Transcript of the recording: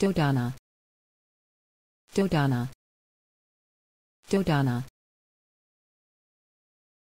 Dodana. Dodana. Dodana.